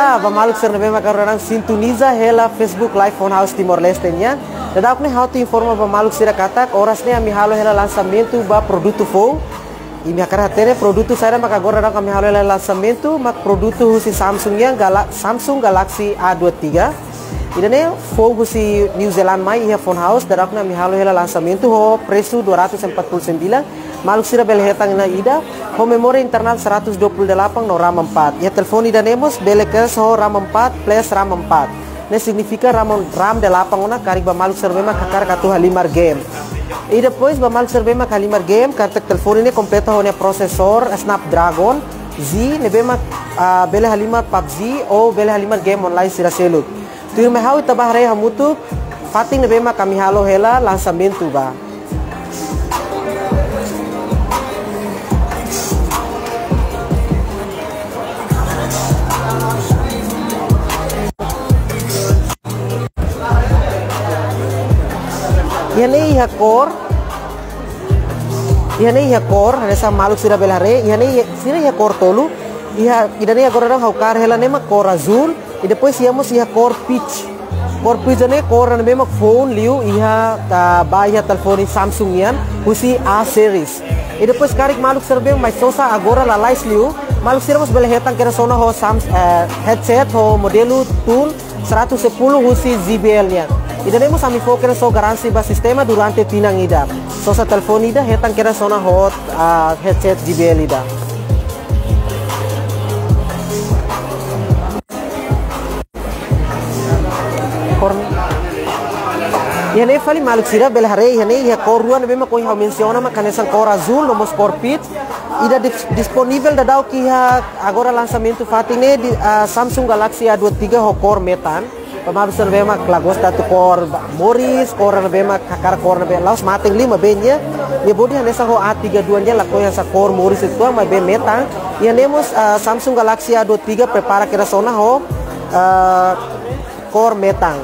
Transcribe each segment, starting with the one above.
Olá, bamaluk ser nebe makarorang sintoniza hela Facebook Live Phone House Timor Leste nya. Dadak ne how to informa bamaluk sira katak oras ne ami halo hela lançamento ba produto phone. E minha saya maka agora dadak kami halo hela lançamento mak produto husi Samsung yang Gala Samsung Galaxy A23. Ida ne phone husi New Zealand mai ia phone house dadak ne ami halo hela lançamento ho preço 249 Maluk sira bele hetang na ida ho memori internal 128 no RAM 4. Ya telepon ida nemos bele kes ho RAM 4 plus RAM 4. Ne significa RAM RAM 8 ona karik ba maluk sira bema kakar katu halimar game. E depois ba maluk sira bema halimar game kartek telepon ini completa ho ne processor Snapdragon Z ne bema uh, bele halimar PUBG o bele halimar game online sira seluk. Tuir me hau itabah rei hamutu fating ne bema kami halo hela lançamento ba. Ihane iha kor. Ihane iha kor. Sa maluk sira belare Ihane sira iha kor tolu Iha idane agora rang haukar. Hela nema kor azul. E depois íamos iha kor pitch kor pitch ane kor ane mema phone liu. Iha ta ba iha telefone Samsung yan husi A series. E depois karik maluk serbe mas sosa agora la lais liu. Maluk sira mos bele hetang kera sona ho Sams headset ho modelo tool 110 husi ZBL yan Idaremos a mi foker so garansi ba sistema durante tinang ida. So sa telepon ida hetang kira sona hot headset JBL ida. Korn Ihane fali maluk sira bel hare ihane ia koruan bema ko ha menciona ma kanesan cor azul no mos cor pit ida disponível da dau que agora lançamento fatine di Samsung Galaxy A23 ho cor metan pamaru ser bema klagos tu kor Morris kor bema kakar kor na bema laos. Mating lima benya ya bodi hanesa ho A32 nya lako yang sa kor Morris itu ma be meta. Ya nemos Samsung Galaxy A23 prepara kira sona ho uh, kor metang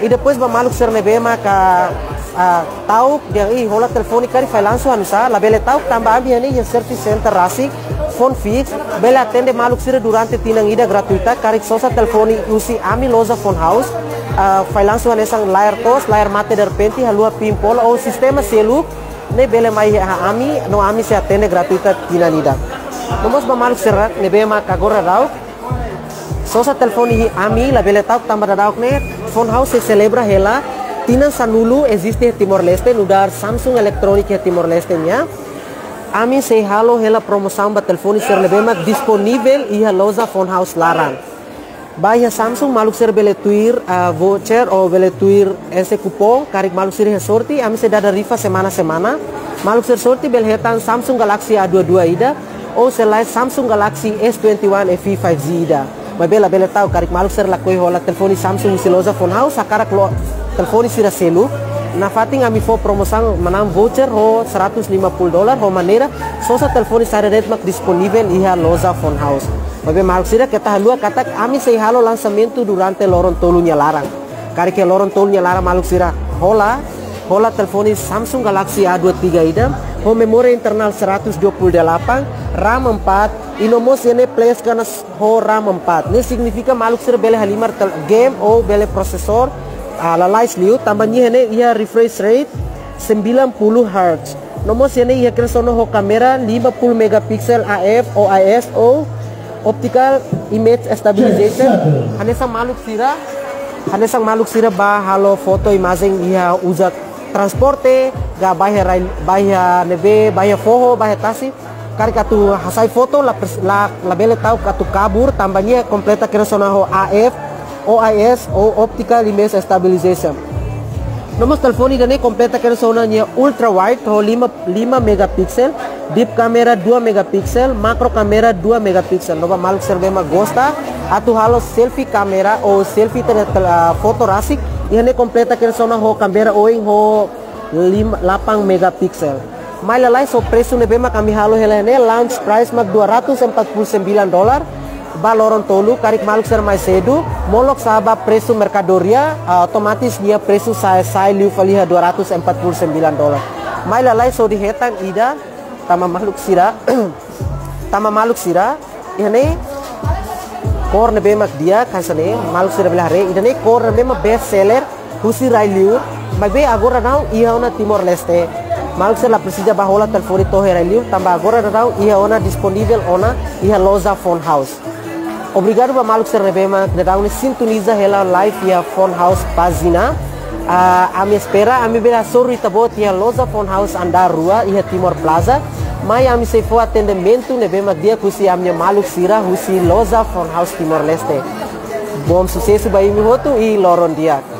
e depois mamaluk ser na bema ka uh, tau yang i hola telefonica kari fai langsung anusa la bele tau tambah abi ani yang service center rasik phone fix. Bele atende maluk sira durante tinang ida gratuita. Karik sosa telefoni usi ami loza phone house. Uh, fai langsung anesang layar tos layar mate der penti halua pimpol o sistema selu ne bele mai ami no ami se atende gratuita tinang ida. Nomos ba maluk sira ne bema kagora rau sosa telefoni ami la bele tau tambah dauk ne. Phone house se celebra hela Tinan Sanulu existe em Timor-Leste, no dar Samsung Electronic em Timor-Leste, nya. Ami se halo hela promoção ba telefone ser lebema disponível e a phone house laran. Bahia Samsung maluk ser bele tuir uh, voucher ou bele tuir esse cupom karik maluk ser sorti ami se dada rifa semana semana. Maluk ser sorti bel hetan Samsung Galaxy A22 ida ou se lai Samsung Galaxy S21 FE 5G ida. Mas bela bela tau karik maluk ser lakoi hola telefone Samsung se loja phone house akara telefone sira selu. Na fating ami fo promoção manam voucher ho 150 dolar ho maneira só sa telefone sara red mak iha loja phone house. Mabe maluk sira kita halua kata ami sei halo lançamento durante loron tolunya larang. Kari ke loron tolunya larang maluk sira hola hola telefone Samsung Galaxy A23 ida ho memori internal 128 RAM 4 inomos yene place kana ho RAM 4 ini significa maluk sira bele halimar game ou bele processor analyze liu tambahnya ini ia refresh rate 90 Hz nomor sini ia kresono ho kamera 50 megapiksel AF OISO optical image stabilization. Hanya sang maluk sira hanya sang maluk sira ba halo foto imaging ia usa transporte. Ga bahia rail bahia nebe bahia foho bahia tasi kari katu hasai foto la la, la bele tau katu kabur tambahnya kompleta kresono ho AF OIS ou Optical Image Stabilization. Nomor telefone ini completa que sonanya ultra wide ho 5 5 megapixel, deep camera 2 megapixel, macro camera 2 megapixel. Nova maluk servema gosta atu halo selfie camera ou selfie tene uh, foto rasik ini completa que sona ho kamera oing ho 5 8 megapixel. Mai lalai so preço nebema kami halo helene launch price mag 249 dolar. Baloron tolu karik maluk ser mais cedo molok sahaba preço mercadoria uh, otomatis dia preço saya saya liu faliha 249 dolar. Mai lalai so dihetang ida tama maluk sira. Tama maluk sira ini kor ne bemak dia kasane maluk sira bela hare idane kor ne bema best seller husi railiu magbe agora nau ia ona timor leste maluk sira la precisa bahola telefoni tohe railiu tamba agora nau ia ona disponível ona ia loja phone house Obrigado para Maluk Serebema, que uma sintoniza ela live e phone house pagina. Uh, a minha espera, a minha bela sorri tabot e a loja phone house andar rua e a Timor Plaza. Mas a minha se for atendimento, ne bema dia kusi a minha Maluk Sira, husi loja phone house Timor Leste. Bom sucesso para mim e loron dia.